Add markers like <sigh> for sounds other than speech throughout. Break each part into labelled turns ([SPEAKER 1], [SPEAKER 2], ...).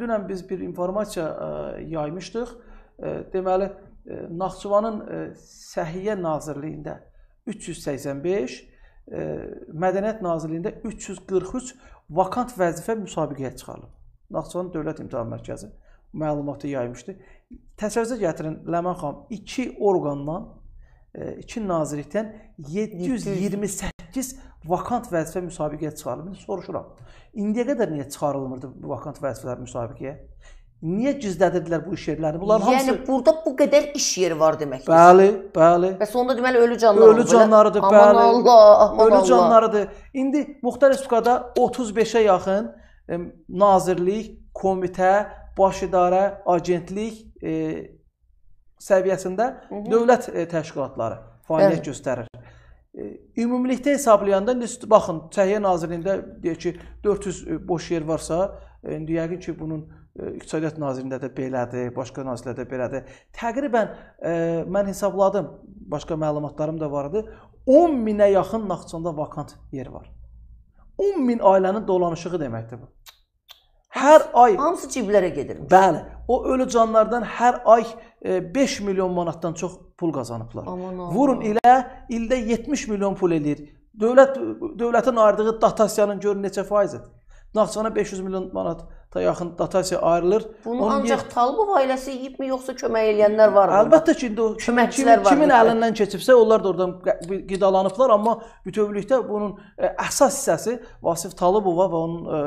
[SPEAKER 1] dünən biz bir informasiya ə, yaymışdıq. Ə, deməli, ə, Naxçıvanın Səhiyyə Nazirliyində 385, ə, Mədəniyyət Nazirliyində 343 vakant vəzifə müsabiqəyə çıxarılıb. Naxçıvan Dövlət İmtahan Mərkəzi məlumatı yaymışdı. Təsəvvürə gətirin Ləman xanım 2 orqandan, 2 nazirlikdən 728 vakant vəzifə müsabiqəyə çıxarılıb. İndi soruşuram. İndiyə qədər niyə çıxarılmırdı bu vakant vəzifələr müsabiqəyə? Niyə gizlədirdilər bu iş yerlərini?
[SPEAKER 2] Bunların yəni, hamısı Yəni burada bu qədər iş yeri var deməkdir.
[SPEAKER 1] Bəli, bəli.
[SPEAKER 2] Bəs onda deməli ölü canlar.
[SPEAKER 1] Ölü canlarıdır, bəli.
[SPEAKER 2] Aman Allah, aman
[SPEAKER 1] ölü
[SPEAKER 2] Allah.
[SPEAKER 1] canlarıdır. İndi Muxtar Respublikada 35-ə yaxın e, nazirlik, komitə, baş idarə, agentlik e, səviyyəsində Hı -hı. dövlət e, təşkilatları fəaliyyət Bəli. göstərir. E, ümumilikdə hesablayanda baxın, Səhiyyə Nazirliyində deyək ki, 400 e, boş yer varsa, e, indi yəqin ki, bunun İqtisadiyyat Nazirliyində də belədir, başqa nazirlərdə belədir. Təqribən e, mən hesabladım, başqa məlumatlarım da var idi. 10 minə yaxın Naxçıvanda vakant yer var. 10 min ailənin dolanışığı deməkdir bu. Hər ay
[SPEAKER 2] hamısı ciblərə gedir.
[SPEAKER 1] Bəli. O ölü canlardan hər ay e, 5 milyon manatdan çox pul qazanıblar.
[SPEAKER 2] Aman Allah.
[SPEAKER 1] Vurun ilə ildə 70 milyon pul eləyir. Dövlət dövlətin ayırdığı dotasiyanın görün neçə faizidir. Naxçıvana 500 milyon manat ta yaxın dotasiya ayrılır.
[SPEAKER 2] Bunu Onun ancaq yer... Talibov ailəsi yeyibmi yoxsa kömək eləyənlər var mı?
[SPEAKER 1] Əlbəttə ki, indi o
[SPEAKER 2] köməkçilər var.
[SPEAKER 1] Kimin əlindən keçibsə onlar da oradan qidalanıblar, amma bütövlükdə bunun ə, əsas hissəsi Vasif Talibova və onun ə,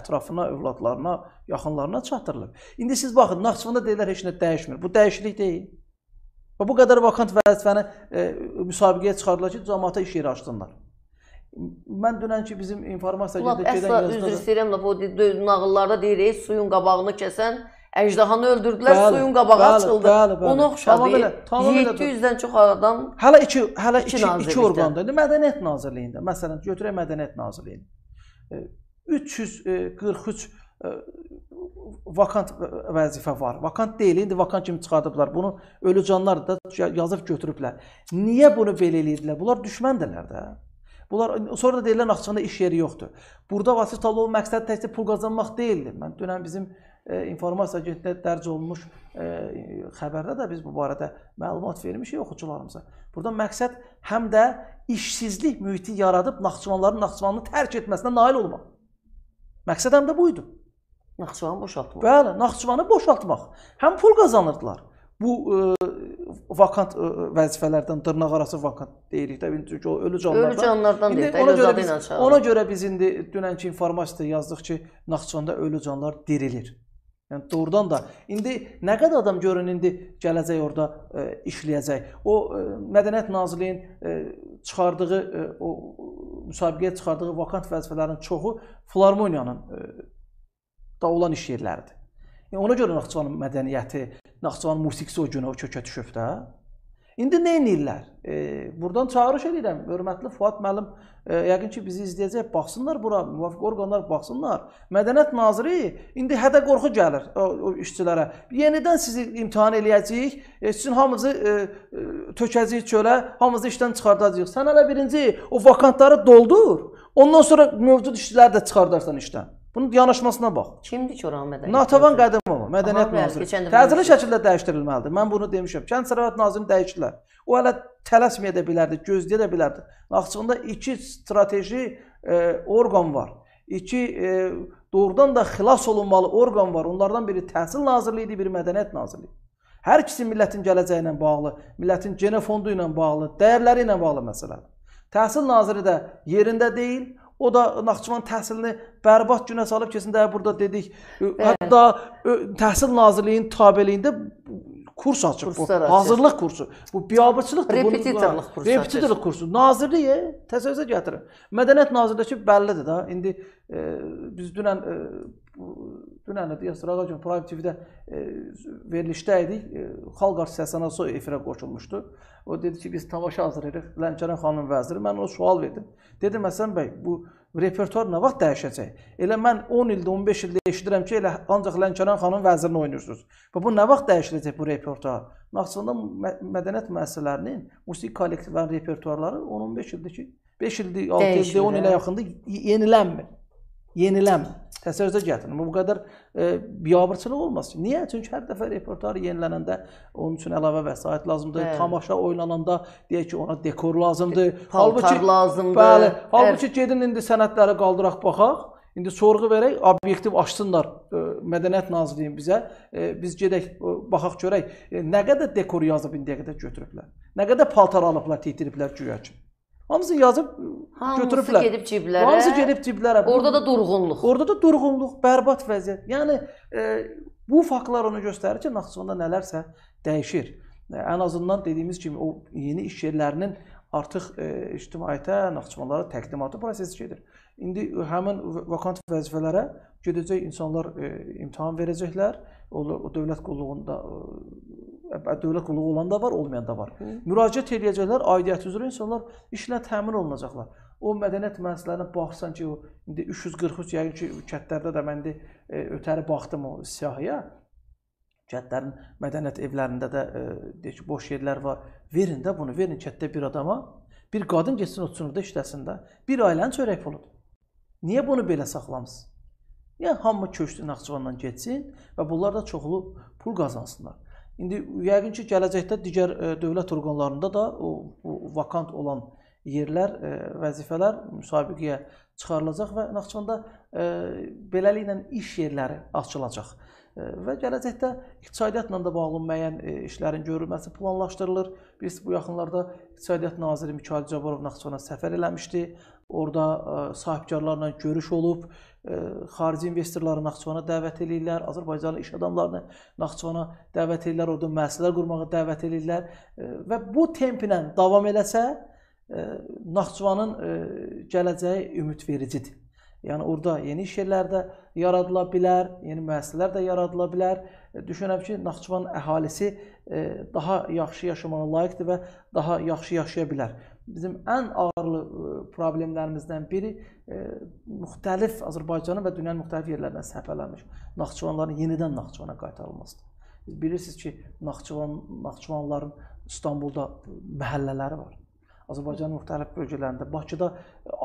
[SPEAKER 1] ətrafına, övladlarına, yaxınlarına çatdırılıb. İndi siz baxın, Naxçıvanda deyirlər heç nə dəyişmir. Bu dəyişiklik deyil. Və bu qədər vakant vəzifəni ə, müsabiqəyə çıxardılar ki, cəmaata iş yeri açsınlar. Mən dünənki bizim informasiya
[SPEAKER 2] gedən gedən yazıda üzr istəyirəm lap o nağıllarda deyir, suyun qabağını kəsən əjdahanı öldürdülər, bəli, suyun qabağı bəli, açıldı. Bəli, bəli. Ona oxşadı. 700-dən çox adam
[SPEAKER 1] Hələ iki hələ iki, iki, iki orqanda. İndi Mədəniyyət Nazirliyində, məsələn, götürək Mədəniyyət Nazirliyini. 343 vakant vəzifə var. Vakant deyil, indi vakant kimi çıxardıblar. Bunu ölü canlar da yazıb götürüblər. Niyə bunu belə eləyirdilər? Bunlar düşməndirlər də. Bunlar sonra da deyirlər Naxçıvanda iş yeri yoxdur. Burada Vasif Talovun məqsədi təkcə pul qazanmaq deyildi. Mən dünən bizim e, informasiya agentliyində dərc olunmuş e, xəbərdə də biz bu barədə məlumat vermişik oxucularımıza. Burada məqsəd həm də işsizlik mühiti yaradıb Naxçıvanların Naxçıvanını tərk etməsinə nail olmaq. Məqsəd həm də bu idi.
[SPEAKER 2] Naxçıvanı boşaltmaq.
[SPEAKER 1] Bəli, Naxçıvanı boşaltmaq. Həm pul qazanırdılar. Bu e, vakant ə, vəzifələrdən dırnaqarası vakant deyirik də, çünki o ölü canlardan.
[SPEAKER 2] Ölü canlardan deyil,
[SPEAKER 1] ona görə biz, ona görə biz indi dünənki informasiyada yazdıq ki, Naxçıvanda ölü canlar dirilir. Yəni doğrudan da indi nə qədər adam görün indi gələcək orada ə, işləyəcək. O ə, Mədəniyyət Nazirliyinin ə, çıxardığı ə, o müsabiqəyə çıxardığı vakant vəzifələrin çoxu filarmoniyanın ə, da olan iş yerləridir. Yəni ona görə Naxçıvanın mədəniyyəti, Naxçıvan musiqisi o günə o kökə düşüb də. İndi nə edirlər? E, burdan çağırış edirəm. Hörmətli Fuad müəllim, e, yəqin ki bizi izləyəcək, baxsınlar bura, müvafiq orqanlar baxsınlar. Mədəniyyət naziri indi hədə qorxu gəlir o, o işçilərə. Yenidən sizi imtahan eləyəcəyik. E, sizin hamınızı e, e, tökəcəyik çölə, hamınızı işdən çıxardacağıq. Sən hələ birinci o vakantları doldur. Ondan sonra mövcud işçiləri də çıxardarsan işdən. Bunun yanaşmasına bax.
[SPEAKER 2] Kimdir ki oranın mədəniyyət?
[SPEAKER 1] Natavan Qədimova, mədəniyyət naziri. Təcili şəkildə dəyişdirilməlidir. Mən bunu demişəm. Kənd Sərvət nazirini dəyişdilər. O hələ tələsməyə də bilərdi, gözləyə də bilərdi. Naxçıvanda iki strateji e, orqan var. İki e, doğrudan da xilas olunmalı orqan var. Onlardan biri Təhsil Nazirliyi idi, biri Mədəniyyət Nazirliyi. Hər ikisi millətin gələcəyi ilə bağlı, millətin genofondu ilə bağlı, dəyərləri ilə bağlı məsələdir. Təhsil naziri də yerində deyil, O da Naxçıvan təhsilini bərbad günə salıb kesin də burada dedik. Bəli. Hətta Təhsil Nazirliyinin tabeliyində kurs açıb. Kurslar bu, hazırlıq kursu. Bu biabırçılıqdır.
[SPEAKER 2] Repetitorluq kursu.
[SPEAKER 1] Repetitorluq kursu. Nazirliyə təsəvvürə gətirin. Mədəniyyət Nazirliyi bəllidir də. İndi biz dünən e, dünən də Yasir Ağacın Prime TV-də e, verilişdə idik. E, Xalq Arts Səsənası efirə qoşulmuşdu. O dedi ki, biz tamaşa hazırlayırıq. Lənkəran xanım vəziri. Mən ona sual verdim. Dedim Həsən bəy, bu repertuar nə vaxt dəyişəcək? Elə mən 10 ildə, 15 ildə eşidirəm ki, elə ancaq Lənkəran xanım vəzirini oynayırsınız. Və bu nə vaxt dəyişiləcək bu repertuar? Naxçıvanda mədəniyyət müəssisələrinin musiqi kollektivlərinin repertuarları 10-15 ildir ki, 5 ildir, 6 ildir, 10 ilə yaxındır yenilənmir. Yeniləm. Təsəvvürə gətirin. Bu qədər e, biabırçılıq olmaz. Niyə? Çünki hər dəfə repertuar yenilənəndə onun üçün əlavə vəsait lazımdır. Bəli. Tamaşa oynananda deyək ki, ona dekor lazımdır.
[SPEAKER 2] Halbuki lazımdır.
[SPEAKER 1] Bəli. Halbuki gedin indi sənədləri qaldıraq baxaq. İndi sorğu verək, obyektiv açsınlar e, Mədəniyyət Nazirliyi bizə. E, biz gedək e, baxaq görək nə qədər dekor yazıb indiyə qədər götürüblər. Nə qədər paltar alıblar, titiriblər güya ki. Hamısı yazıb
[SPEAKER 2] Hamısı
[SPEAKER 1] götürüblər.
[SPEAKER 2] gedib ciblərə.
[SPEAKER 1] Hamısı gedib ciblərə.
[SPEAKER 2] Orada da durğunluq.
[SPEAKER 1] Orada da durğunluq, bərbad vəziyyət. Yəni e, bu faktlar onu göstərir ki, Naxçıvanda nələrsə dəyişir. E, ən azından dediyimiz kimi o yeni iş yerlərinin artıq e, ictimaiyyətə, Naxçıvanlara təqdimatı prosesi gedir. İndi həmin vakant vəzifələrə gedəcək insanlar e, imtahan verəcəklər. O, o dövlət qulluğunda e, dövlət qulluğu olan da var, olmayan da var. Hı. Müraciət edəcəklər, aidiyyəti üzrə insanlar işlə təmin olunacaqlar. O mədəniyyət müəssisələrinə baxsan ki, o indi 343 yəqin ki, kəndlərdə də mən indi e, ötəri baxdım o siyahıya. Kəndlərin mədəniyyət evlərində də e, deyək ki, boş yerlər var. Verin də bunu, verin kətdə bir adama. Bir qadın getsin otursun da işləsin də. Bir ailənin çörək puludur. Niyə bunu belə saxlamısınız? Yəni hamı köçdü Naxçıvandan getsin və bunlar da çoxlu pul qazansınlar. İndi yəqin ki, gələcəkdə digər e, dövlət orqanlarında da o, o vakant olan yerlər, e, vəzifələr müsabiqəyə çıxarılacaq və Naxçıvanda e, beləliklə iş yerləri açılacaq. Və gələcəkdə iqtisadiyyatla da bağlı müəyyən işlərin görülməsi planlaşdırılır. Biz bu yaxınlarda İqtisadiyyat naziri Mikayıl Cabbarov Naxçıvana səfər eləmişdi. Orada ə, sahibkarlarla görüş olub xarici investorları Naxçıvana dəvət eləyirlər, Azərbaycanlı iş adamlarını Naxçıvana dəvət eləyirlər, orada müəssisələr qurmağa dəvət eləyirlər və bu templə davam eləsə Naxçıvanın gələcəyi ümidvericidir. Yəni orada yeni iş yerləri də yaradıla bilər, yeni müəssisələr də yaradıla bilər. Düşünürəm ki, Naxçıvan əhalisi daha yaxşı yaşamağa layiqdir və daha yaxşı yaşaya bilər. Bizim ən ağırlı problemlərimizdən biri müxtəlif Azərbaycanın və dünyanın müxtəlif yerlərindən səfərlənmiş Naxçıvanların yenidən Naxçıvana qaytarılmasıdır. Siz bilirsiniz ki, Naxçıvan Naxçıvanlıların İstanbulda məhəllələri var. Azərbaycanın müxtəlif bölgələrində, Bakıda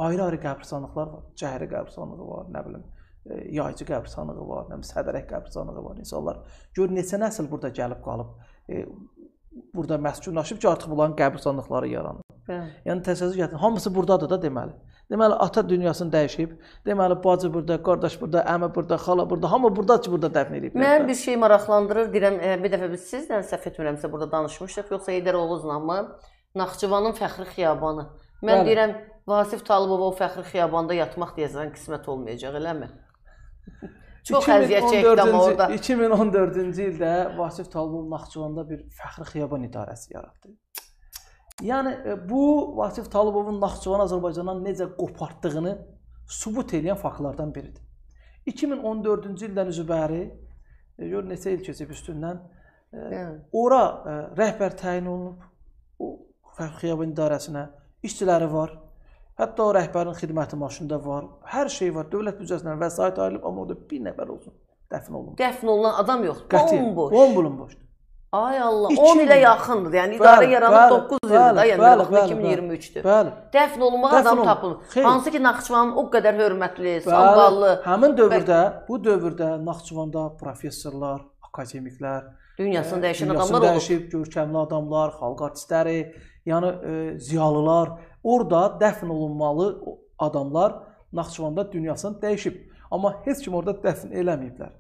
[SPEAKER 1] ayrı-ayrı qəbirstanlıqlar var. Cəhri qəbirstanlığı var, nə bilim, Yaycı qəbirstanlığı var, nə bilim, Sədərək qəbirstanlığı var. İnsanlar gör neçə nəsil burada gəlib qalıb. Burada məskunlaşıb ki, artıq bunların qəbirstanlıqları yaranıb. Bəli. Yəni təsəvvür gətirin, hamısı burdadır da deməli. Deməli ata dünyasını dəyişib. Deməli bacı burada, qardaş burada, əmi burada, xala burada, hamı burada ki, burada dəfn edib.
[SPEAKER 2] Mən bir şey maraqlandırır. Deyirəm, e, bir dəfə biz sizlə səhv etmirəmsə burada danışmışdıq, yoxsa Heydər Oğuzla mı? Naxçıvanın fəxri xiyabanı. Mən Bəli. deyirəm, Vasif Talıbova o fəxri xiyabanda yatmaq deyəsən qismət olmayacaq, eləmi? <laughs> Çox əziyyət çəkdim orada.
[SPEAKER 1] 2014-cü ildə Vasif Talıbov Naxçıvanda bir fəxri xiyaban idarəsi yaratdı. Yəni e, bu Vasif Talıbovun Naxçıvan Azərbaycandan necə qopartdığını sübut edən faktlardan biridir. 2014-cü ildən üzbəri e, gör neçə il keçib üstündən e, ora rəhbər təyin olunub. O Fəxri Xiyaban idarəsinə işçiləri var. Hətta o rəhbərin xidməti maşında var. Hər şey var. Dövlət büdcəsindən vəsait ayrılıb, amma orada bir nəfər olsun dəfn olunub.
[SPEAKER 2] Dəfn olunan adam yox.
[SPEAKER 1] Bomboş. Bomboş.
[SPEAKER 2] Ay Allah, 10 ilə yaxındır. Yəni idarə yaranıb 9 ildir də, yəni bəli, 2023-dür.
[SPEAKER 1] Bəli.
[SPEAKER 2] Dəfn olunmağa adam tapılır. Hansı ki Naxçıvanın o qədər hörmətli, samballı.
[SPEAKER 1] Həmin dövrdə, bu dövrdə Naxçıvanda professorlar, akademiklər,
[SPEAKER 2] dünyasını e, dəyişən adamlar olub.
[SPEAKER 1] Dəyişib, görkəmli adamlar, xalq artistləri, yəni e, ziyalılar orada dəfn olunmalı adamlar Naxçıvanda dünyasını dəyişib. Amma heç kim orada dəfn eləməyiblər.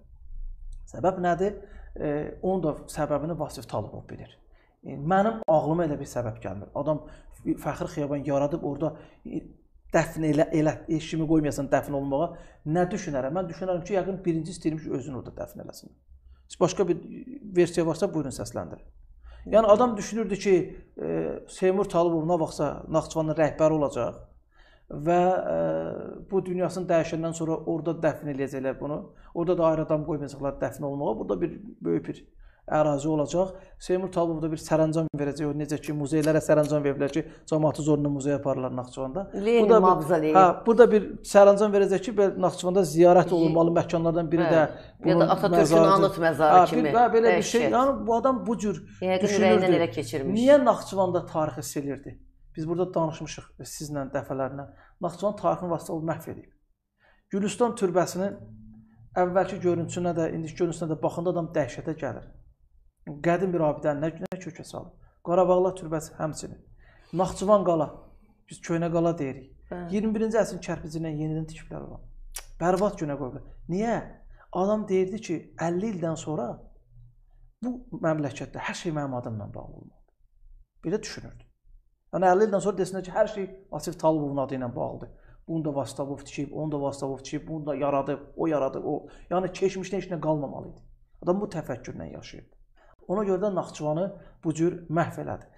[SPEAKER 1] Səbəb nədir? e, onun da səbəbini Vasif Talıbov bilir. E, mənim ağlıma elə bir səbəb gəlmir. Adam fəxri xiyaban yaradıb orada dəfn elə elə eşimi qoymayasan dəfn olunmağa nə düşünərəm? Mən düşünərəm ki, yəqin birinci istəyirəm ki, özünü orada dəfn eləsin. Başqa bir versiya varsa buyurun səsləndirin. Yəni adam düşünürdü ki, e, Seymur Talıbov nə vaxtsa Naxçıvanın rəhbəri olacaq və e, bu dünyasını dəyişəndən sonra orada dəfn eləyəcəklər bunu. Orada da ayrı adam qoymayacaqlar dəfn olmağa. Burada bir böyük bir ərazi olacaq. Seymur Talibov da bir sərəncam verəcək. O necə ki, muzeylərə sərəncam veriblər ki, cəmaəti zorla muzeyə aparırlar Naxçıvanda.
[SPEAKER 2] Lenin bu da mavzoleyi.
[SPEAKER 1] Hə, burada bir sərəncam verəcək ki, Naxçıvanda ziyarət olunmalı məkanlardan biri hə.
[SPEAKER 2] də ya da Atatürkün anıt məzarı hə, kimi.
[SPEAKER 1] Hə, belə bir şey. Yəni bu adam bu cür
[SPEAKER 2] düşünürdü.
[SPEAKER 1] Niyə Naxçıvanda tarixi silirdi? Biz burada danışmışıq sizlə dəfələrlə. Naxçıvan tarixini vasitəsilə məhv edib. Gülüstan türbəsinin əvvəlki görüntüsünə də, indiki görüntüsünə də baxanda adam dəhşətə gəlir. Qədim bir abidəni nə, nə kökə salıb. Qarabağlar türbəsi həmçinin. Naxçıvan qala, biz köhnə qala deyirik.
[SPEAKER 2] Bəli.
[SPEAKER 1] 21-ci əsrin kərpici ilə yenidən tikiblər onu. Bərbad günə qoyublar. Niyə? Adam deyirdi ki, 50 ildən sonra bu məmləkətdə hər şey mənim adımla bağlı olmalıdır. Belə düşünürdü. Yəni 50 ildən sonra desinlər ki, hər şey Vasif Talıbovun adı ilə bağlıdır. Bunu da Vastavov tikib, onu da Vastavov tikib, bunu da yaradıb, o yaradıb, o. Yəni keçmişdə heç nə qalmamalı idi. Adam bu təfəkkürlə yaşayırdı. Ona görə də Naxçıvanı bu cür məhv elədi.